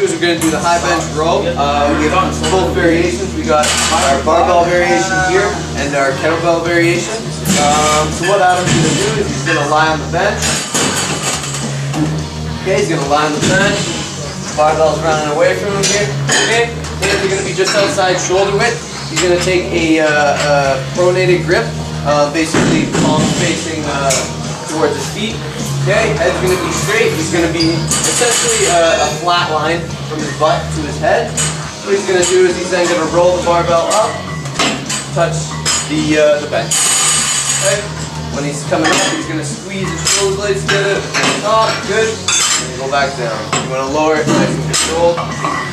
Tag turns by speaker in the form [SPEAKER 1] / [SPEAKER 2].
[SPEAKER 1] is we're going to do the high bench row. Uh, we have both variations. We got our barbell variation here and our kettlebell variation. Um, so what Adam's going to do is he's going to lie on the bench. Okay, he's going to lie on the bench. Barbell's running away from him here. Okay, hands are going to be just outside shoulder width. He's going to take a, uh, pronated grip, uh, basically palms facing towards his feet. Okay, head's going to be straight. He's going to be essentially a, a, flat line from his butt to his head. What he's going to do is he's then going to roll the barbell up, touch the uh, the bench. Okay. When he's coming up, he's going to squeeze his shoulder blades together. Top, good. And go back down. You want to lower it nice and controlled.